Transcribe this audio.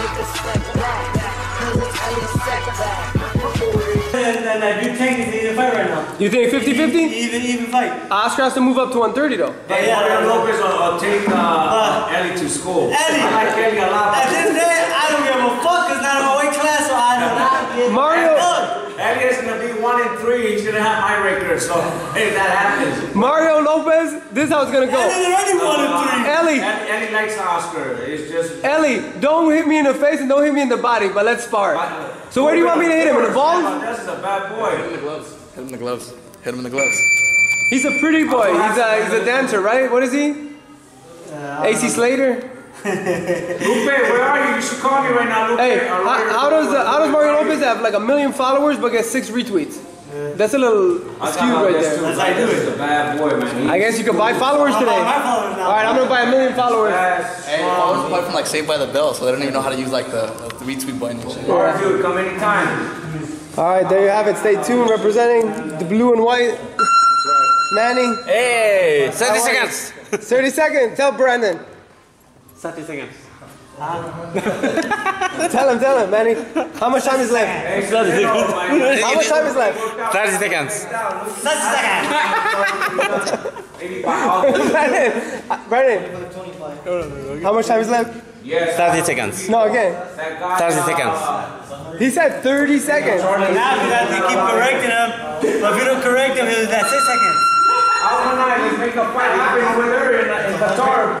take a step back. Cause it's Ellie Setback. And, and I do take it fight right now. You think 50-50? Even, even fight. Oscar has to move up to 130 though. Hey, Yeah. Mario Lopez will, will take uh, Ellie to school. Ellie. I like Ellie a lot. At this day, I don't give a fuck. It's not in my weight class, so I do not give Mario- a fuck. Ellie is one in three. He's gonna have my record. So if that happens, Mario Lopez, this is how it's gonna Ellie go. already one and three. Ellie, Ellie, Ellie likes Oscar. It's just. Ellie, don't hit me in the face and don't hit me in the body, but let's spar. So where do you want me to hit him? In the balls? This is a bad boy. Hit him in the gloves. Hit him in the gloves. Hit him in the gloves. He's a pretty boy. He's a, he's a dancer, right? What is he? Uh, AC Slater? Lupe, where are you? You should call me right now, Lupe. Hey, Or how, how does where how does? Mario Lopez have like a million followers but get six retweets? That's a little I skewed right there. too- That's how I do it. bad boy, man. I guess you could buy followers today. my followers now. All right, I'm gonna buy a million followers. Yes. Hey, I was probably from like Saved by the Bell, so they don't even know how to use like the, the retweet button and shit. All right, dude, come anytime. All right, there you have it. Stay tuned. Representing the blue and white, Manny. Hey, 30 How are you? seconds. 30 seconds. Tell Brandon. 30 seconds. Tell him. Tell him, Manny. How much time is left? Hey, you know, man. How much time is left? 30 seconds. That's the second. Brandon. Brandon. How much time is left? Yes. 30 seconds. No, again. 30 uh, seconds. He said 30 seconds. Now you have to keep correcting him. But if you don't correct him, he'll that's six seconds. Almanai, let's make a fight. I've with her in, in Qatar.